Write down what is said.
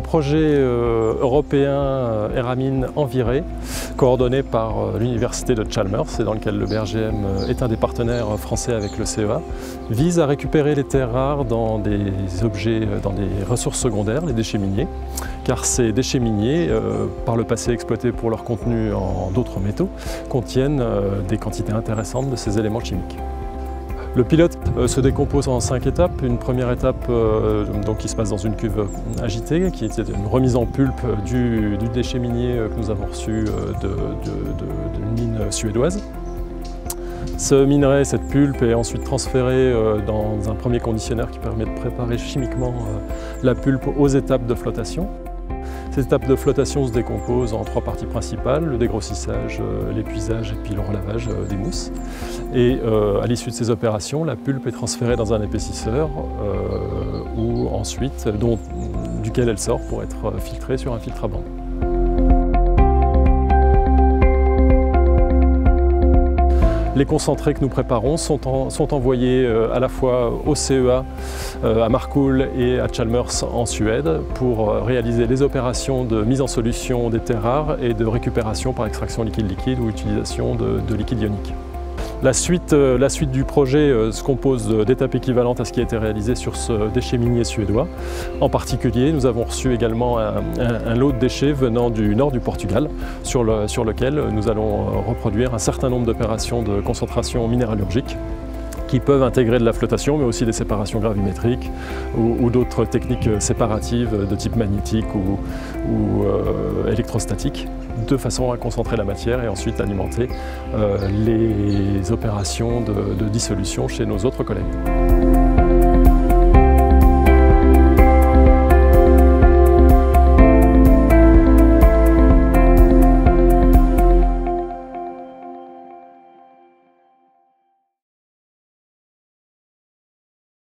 projet euh, européen euh, Eramine Enviré, coordonné par euh, l'Université de Chalmers et dans lequel le BRGM est un des partenaires français avec le CEA, vise à récupérer les terres rares dans des objets, dans des ressources secondaires, les déchets miniers, car ces déchets miniers, par le passé exploités pour leur contenu en d'autres métaux, contiennent des quantités intéressantes de ces éléments chimiques. Le pilote euh, se décompose en cinq étapes. Une première étape euh, donc, qui se passe dans une cuve agitée, qui est une remise en pulpe du, déchet minier euh, que nous avons reçu d'une mine suédoise. Ce minerai, cette pulpe, est ensuite transféré dans un premier conditionneur qui permet de préparer chimiquement la pulpe aux étapes de flottation. Cette étape de flottation se décompose en trois parties principales, le dégrossissage, euh, l'épuisage et puis le relavage euh, des mousses. Et euh, à l'issue de ces opérations, la pulpe est transférée dans un épaississeur ou ensuite, duquel elle sort pour être filtrée sur un filtre à bande. Les concentrés que nous préparons sont, envoyés euh, à la fois au CEA, euh, à Markul et à Chalmers en Suède pour euh, réaliser les opérations de mise en solution des terres rares et de récupération par extraction liquide-liquide ou utilisation de, de liquide ionique. La suite, euh, la suite du projet euh, se compose d'étapes équivalentes à ce qui a été réalisé sur ce déchet minier suédois. En particulier, nous avons reçu également un, lot de déchets venant du nord du Portugal, sur, lequel nous allons euh, reproduire un certain nombre d'opérations de concentration minéralurgique qui peuvent intégrer de la flottation, mais aussi des séparations gravimétriques ou, d'autres techniques séparatives de type magnétique ou, électrostatique de façon à concentrer la matière et ensuite alimenter euh, les opérations de dissolution chez nos autres collègues.